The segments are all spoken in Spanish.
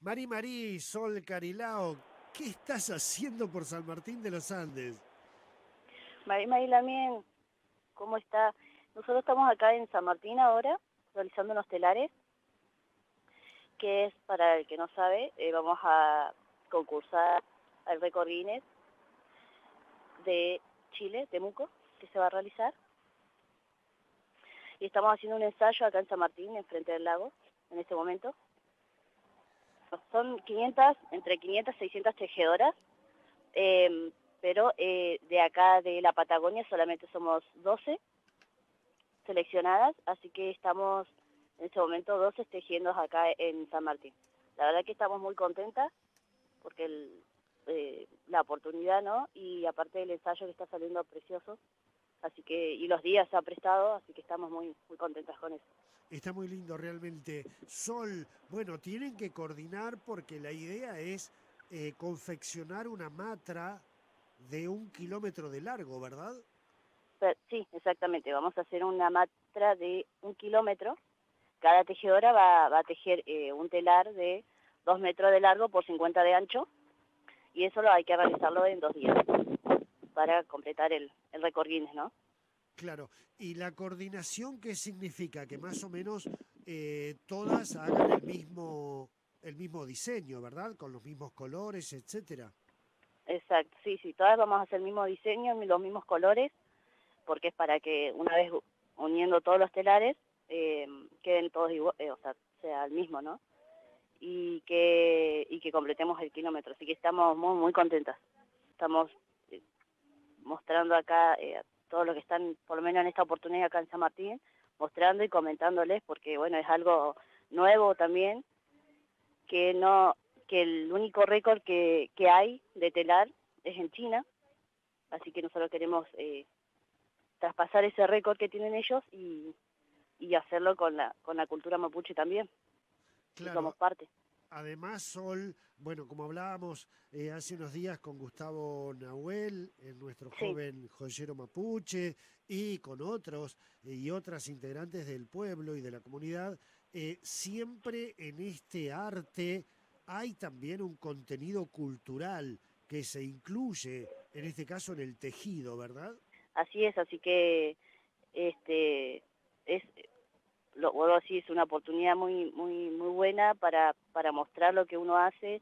Mari Marí, Sol Carilao, ¿qué estás haciendo por San Martín de los Andes? Mari Marí Lamien, ¿cómo está? Nosotros estamos acá en San Martín ahora, realizando unos telares, que es, para el que no sabe, eh, vamos a concursar al récord Guinness de Chile, Temuco, que se va a realizar. Y estamos haciendo un ensayo acá en San Martín, enfrente del lago, en este momento. Son 500, entre 500 y 600 tejedoras, em, pero eh, de acá de la Patagonia solamente somos 12 seleccionadas, así que estamos en este momento 12 tejiendo acá en San Martín. La verdad que estamos muy contentas porque el, eh, la oportunidad, ¿no? Y aparte del ensayo que está saliendo precioso, así que, y los días se ha prestado, así que estamos muy, muy contentas con eso. Está muy lindo realmente. Sol, bueno, tienen que coordinar porque la idea es eh, confeccionar una matra de un kilómetro de largo, ¿verdad? Sí, exactamente. Vamos a hacer una matra de un kilómetro. Cada tejedora va, va a tejer eh, un telar de dos metros de largo por 50 de ancho y eso lo hay que realizarlo en dos días para completar el, el récord Guinness, ¿no? Claro, ¿y la coordinación qué significa? Que más o menos eh, todas hagan el mismo, el mismo diseño, ¿verdad? Con los mismos colores, etcétera. Exacto, sí, sí, todas vamos a hacer el mismo diseño, los mismos colores, porque es para que una vez uniendo todos los telares, eh, queden todos igual, eh, o sea, sea el mismo, ¿no? y que, y que completemos el kilómetro. Así que estamos muy, muy contentas. Estamos mostrando acá eh, a todos los que están, por lo menos en esta oportunidad acá en San Martín, mostrando y comentándoles, porque bueno, es algo nuevo también, que no que el único récord que, que hay de telar es en China, así que nosotros queremos eh, traspasar ese récord que tienen ellos y, y hacerlo con la, con la cultura mapuche también. Somos parte. Además, Sol, bueno, como hablábamos eh, hace unos días con Gustavo Nahuel, joven joyero mapuche, y con otros eh, y otras integrantes del pueblo y de la comunidad, eh, siempre en este arte hay también un contenido cultural que se incluye, en este caso, en el tejido, ¿verdad? Así es, así que este es lo vuelvo a decir, es una oportunidad muy muy muy buena para, para mostrar lo que uno hace,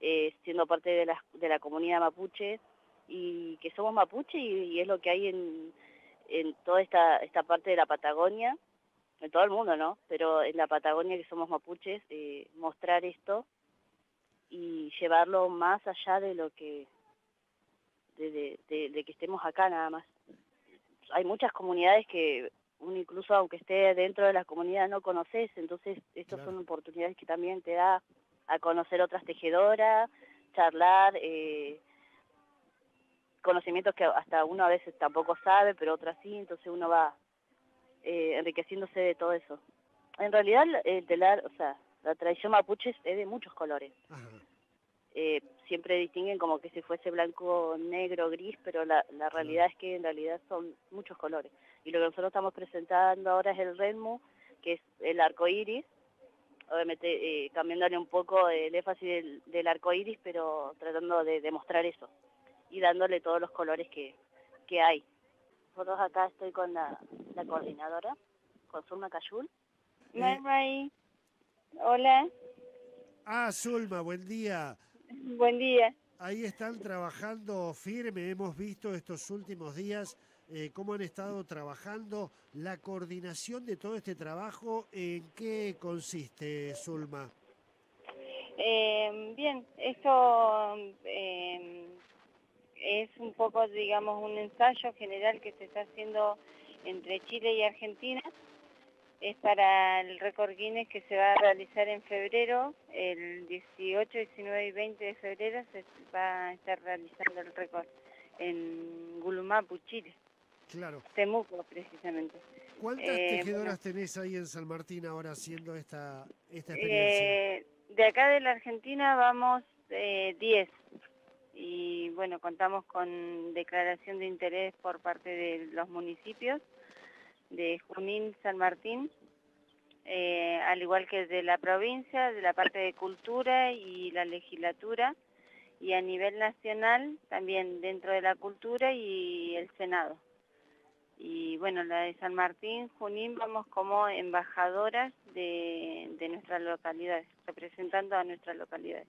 eh, siendo parte de la, de la comunidad mapuche, y que somos mapuche y, es lo que hay en, en toda esta, esta parte de la Patagonia, en todo el mundo, ¿no? Pero en la Patagonia que somos mapuches, eh, mostrar esto y llevarlo más allá de lo que, de, de que estemos acá nada más. Hay muchas comunidades que uno incluso aunque esté dentro de la comunidad no conoces, entonces estas son oportunidades que también te da a conocer otras tejedoras, charlar, eh, conocimientos que hasta uno a veces tampoco sabe, pero otras sí, entonces uno va eh, enriqueciéndose de todo eso. En realidad el telar, o sea, la tradición mapuche es de muchos colores. Eh, siempre distinguen como que si fuese blanco, negro, gris, pero la, la realidad es que en realidad son muchos colores. Y lo que nosotros estamos presentando ahora es el Redmu, que es el arco iris, obviamente eh, cambiándole un poco el énfasis del, del arco iris, pero tratando de demostrar eso y dándole todos los colores que, que hay. Nosotros acá estoy con la, la coordinadora, con Zulma Cayul. Hola. Ah, Zulma, buen día. Buen día. Ahí están trabajando firme, hemos visto estos últimos días eh, cómo han estado trabajando. La coordinación de todo este trabajo, ¿en qué consiste, Zulma? Eh, bien, esto eh, es un poco, digamos, un ensayo general que se está haciendo entre Chile y Argentina. Es para el récord Guinness que se va a realizar en febrero, el 18, 19 y 20 de febrero se va a estar realizando el récord en Gulumapu, Chile. Claro. Temuco, precisamente. ¿Cuántas eh, tejedoras tenés ahí en San Martín ahora haciendo esta, esta experiencia? Eh, de acá de la Argentina vamos 10. Eh, y bueno, contamos con declaración de interés por parte de los municipios de Junín, San Martín, eh, al igual que de la provincia, de la parte de cultura y la legislatura, y a nivel nacional también dentro de la cultura y el Senado. Y bueno, la de San Martín, Junín, vamos como embajadoras de, de nuestras localidades, representando a nuestras localidades.